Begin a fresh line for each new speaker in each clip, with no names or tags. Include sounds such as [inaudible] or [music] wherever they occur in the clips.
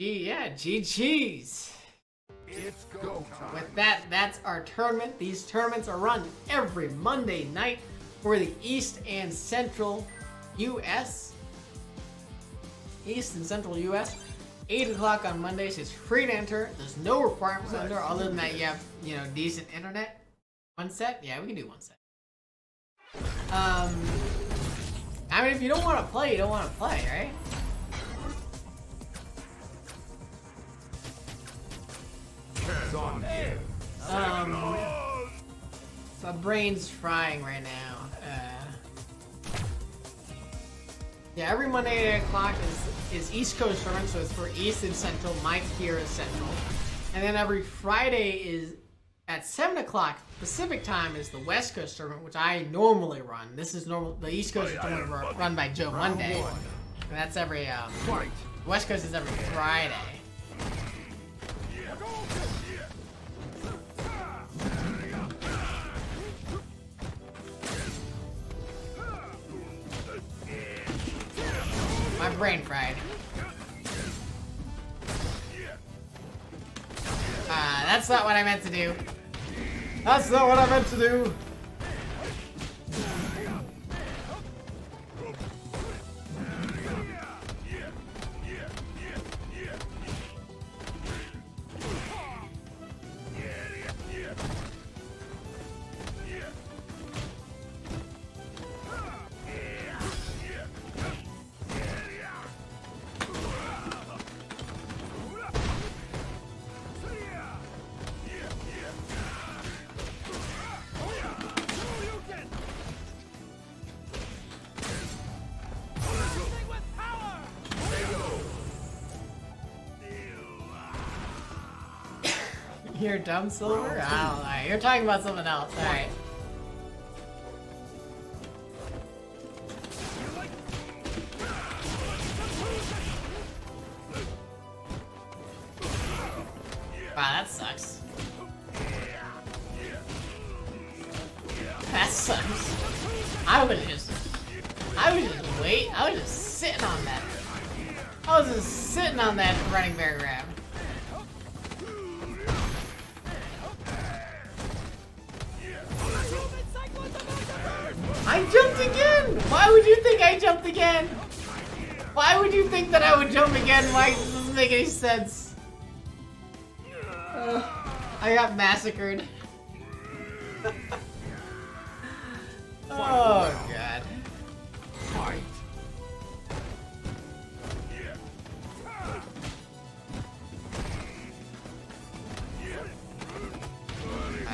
Yeah, GG's.
It's go time.
With that, that's our tournament. These tournaments are run every Monday night for the East and Central U.S. East and Central U.S. 8 o'clock on Mondays. It's free to enter. There's no requirements under other than that you have, you know, decent internet. One set? Yeah, we can do one set. Um, I mean, if you don't want to play, you don't want to play, right? Um, my brain's frying right now. Uh, yeah, every Monday at 8 o'clock is, is East Coast tournament, so it's for East and Central. Mike here is Central. And then every Friday is at 7 o'clock Pacific time is the West Coast tournament, which I normally run. This is normal. The East Coast is tournament run- run by Joe Monday. And that's every, um. West Coast is every Friday. My brain fried. Ah, that's not what I meant to do. That's not what I meant to do. You're dumb, Silver? I don't know. You're talking about something else. Alright. Wow, that sucks. That sucks. I was just... I was just wait. I was just sitting on that. I was just sitting on that running bear grab. I jumped again! Why would you think I jumped again? Why would you think that I would jump again? Why doesn't make any sense? Ugh, I got massacred. [laughs] oh god.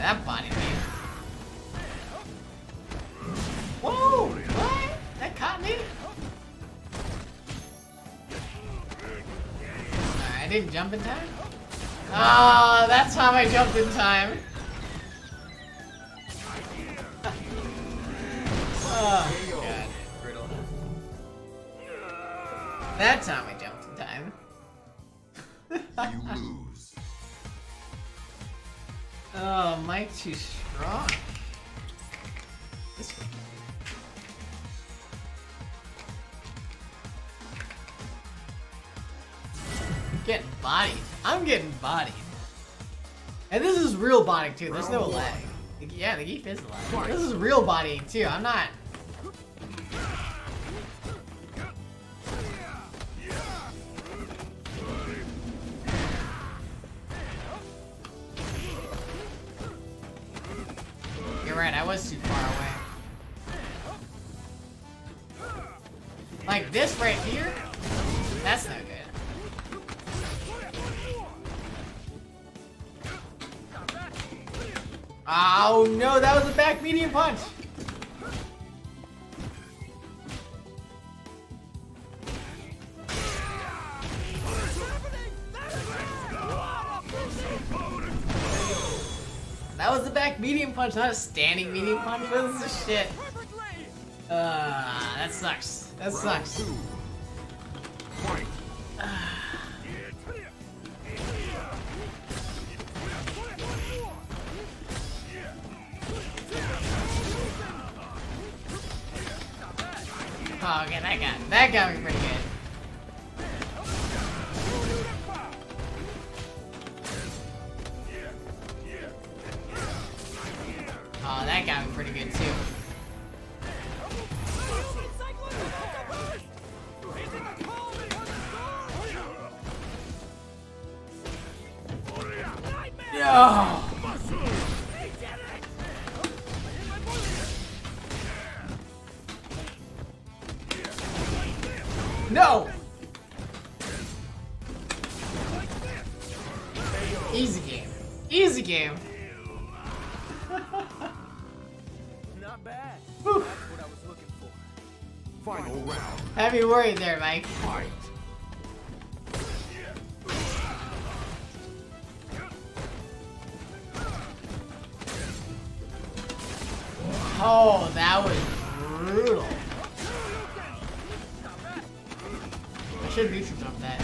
That body didn't jump in time? Oh, that's how I jumped in time. [laughs] oh, God. Brutal. That time I jumped in time. [laughs]
You lose.
Oh, Mike too strong. Bodied. I'm getting bodied. And this is real body too. There's no lag. Yeah, the geef is lag. This is real bodying too. I'm not. You're right. I was Oh no, that was a back medium punch. That was the back medium punch, not a standing medium punch. What is this shit? Uh, that sucks. That sucks. Okay, that got, that got me pretty good. Oh, that got me pretty good, too. Yeah. Easy game. Easy game.
Not bad.
Whew.
That's what I was looking for.
Final round.
Heavy worry there, Mike.
Fight.
Oh, that was brutal. I should neutral jump that.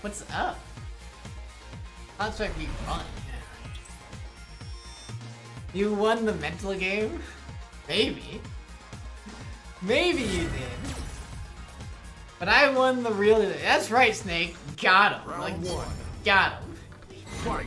What's up? Cloud Stripe, you won. You won the mental game? Maybe. Maybe you did. But I won the real. That's right, Snake. Got him.
Round
Like,
one.
got him.
Fight.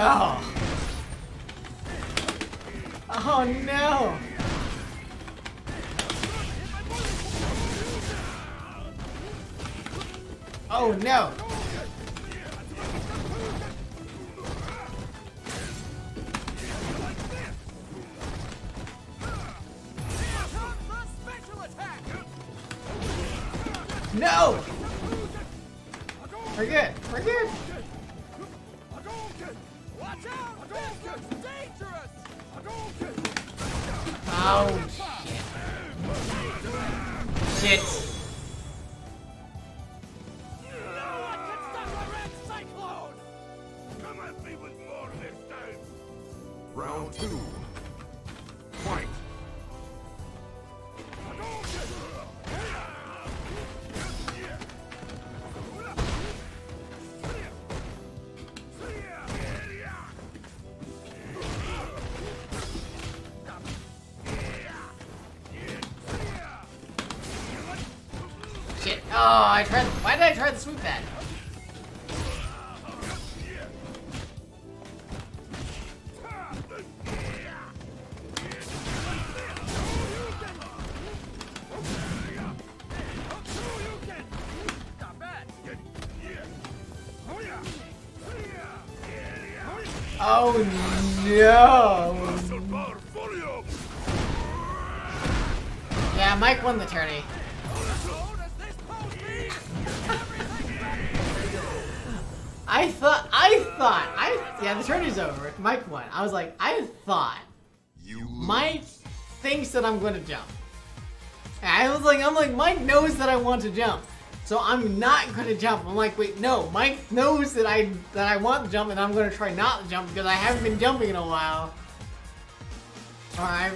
No. Oh no. Oh no. Oh shit. Shit. Oh, I tried. Why did I try to sweep that? Oh no. Yeah, Mike won the tourney. I thought. I thought. I yeah. The turn is over. Mike won. I was like, I thought
You lose.
Mike thinks that I'm going to jump. And I was like, I'm like, Mike knows that I want to jump. So I'm not gonna jump. I'm like, wait, no. Mike knows that I that I want to jump, and I'm gonna try not to jump because I haven't been jumping in a while. Or I,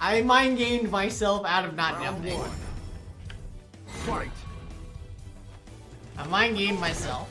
I mind gamed myself out of not
Round
jumping.
one. Fight.
I mind gamed myself.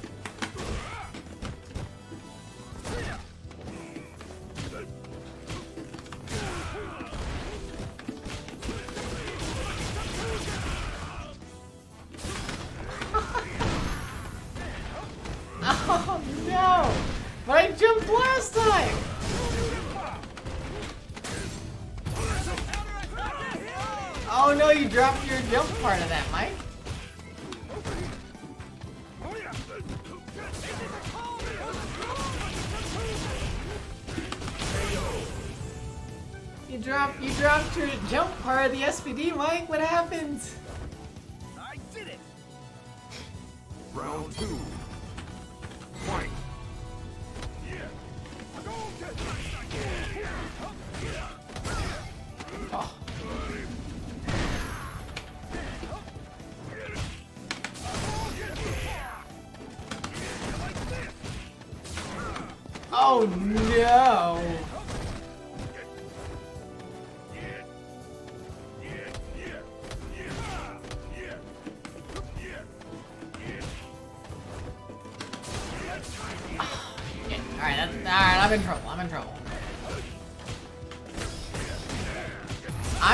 Oh no, you dropped your jump part of that, Mike. You dropped you dropped your jump part of the SPD, Mike. What happened?
I did
Round two.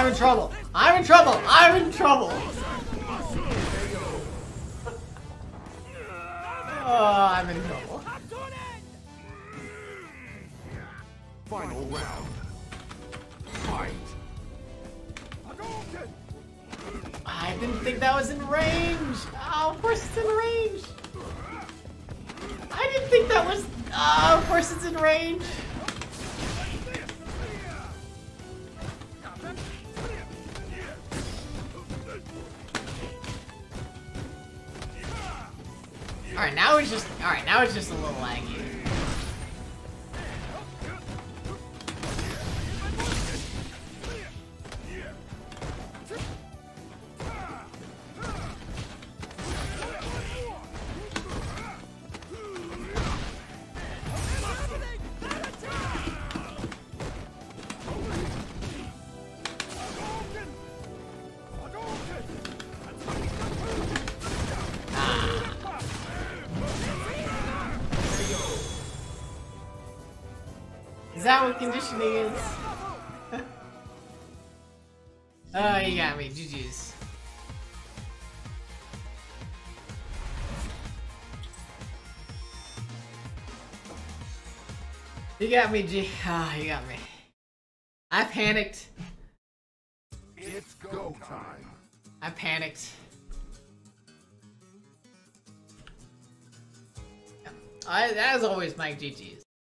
I'm in trouble! I'm in trouble! I'm in trouble! Oh, I'm in trouble.
Come to an end!
Final round. Fight.
I didn't think that was in range! Oh, of course it's in range! I didn't think that was... Oh, of course it's in range! Alright, now it's just... Alright, now it's just a little laggy. Is that what conditioning is? oh, you got me. GG's. You got me, G. Ah, you got me. I panicked.
It's go time.
I panicked. I, that is always my GG's.